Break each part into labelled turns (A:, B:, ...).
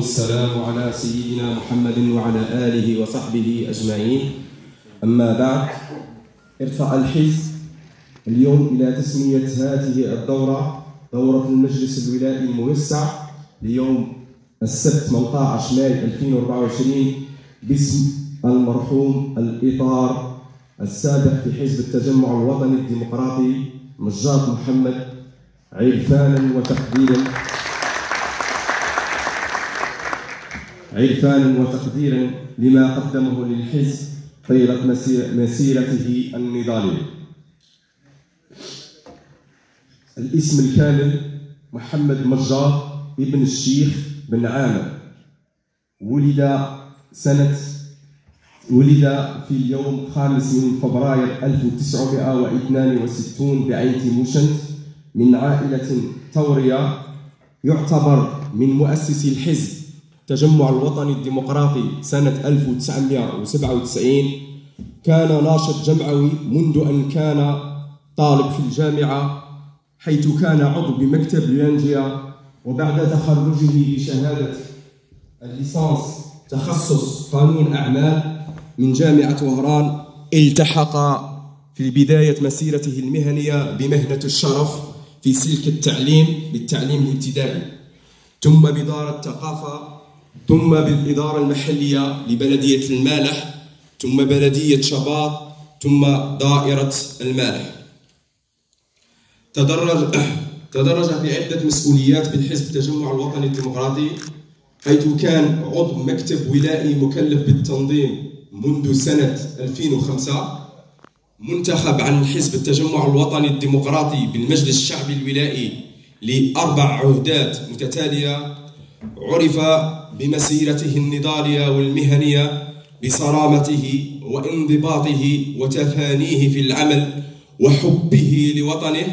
A: والسلام على سيدنا محمد وعلى آله وصحبه أجمعين. أما بعد ارتقى الحزب اليوم إلى تسمية هذه الدورة دورة المجلس الولائي الموسع ليوم السبت 18 ماي 2024 باسم المرحوم الإطار السابق في حزب التجمع الوطني الديمقراطي مجاد محمد عرفانا وتقديرا. عرفانا وتقديرا لما قدمه للحزب طيلة مسيرته النضالية. الاسم الكامل محمد مجاد ابن الشيخ بن عامر. ولد سنة ولد في اليوم خامس من فبراير 1962 بعين تيموشنت من عائلة تورية يعتبر من مؤسسي الحزب. التجمع الوطني الديمقراطي سنة 1997 كان ناشط جمعوي منذ أن كان طالب في الجامعة حيث كان عضو بمكتب ليانجيا وبعد تخرجه بشهادة الليسانس تخصص قانون أعمال من جامعة وهران التحق في بداية مسيرته المهنية بمهنة الشرف في سلك التعليم بالتعليم الابتدائي. ثم بدار الثقافة ثم بالإدارة المحلية لبلدية المالح ثم بلدية شباط ثم دائرة المالح. تدرج تدرج في عدة مسؤوليات بالحزب التجمع الوطني الديمقراطي حيث كان عضو مكتب ولائي مكلف بالتنظيم منذ سنة 2005 منتخب عن حزب التجمع الوطني الديمقراطي بالمجلس الشعبي الولائي لأربع عهدات متتالية عرف بمسيرته النضالية والمهنية بصرامته وانضباطه وتفانيه في العمل وحبه لوطنه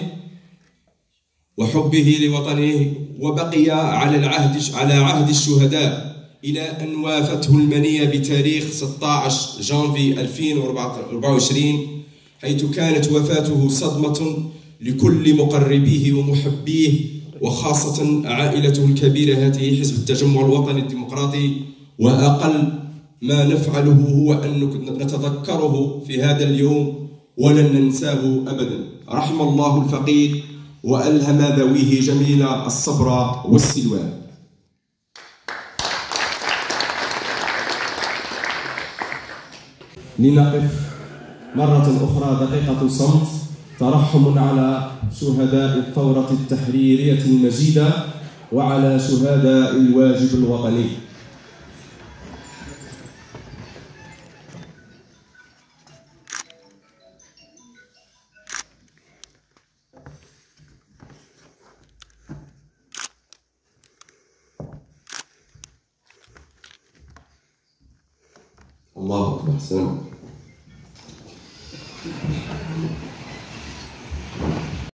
A: وحبه لوطنه وبقي على العهد على عهد الشهداء إلى أن وافته المنية بتاريخ 16 جانفي 2024 حيث كانت وفاته صدمة لكل مقربيه ومحبيه وخاصة عائلته الكبيرة هذه حزب التجمع الوطني الديمقراطي. وأقل ما نفعله هو أن نتذكره في هذا اليوم ولن ننساه أبدا. رحم الله الفقيد وألهم ذويه جميل الصبر والسلوان. لنقف مرة أخرى دقيقة صمت. ترحم على شهداء الثورة التحريرية المجيدة وعلى شهداء الواجب الوطني. الله أكبر سلام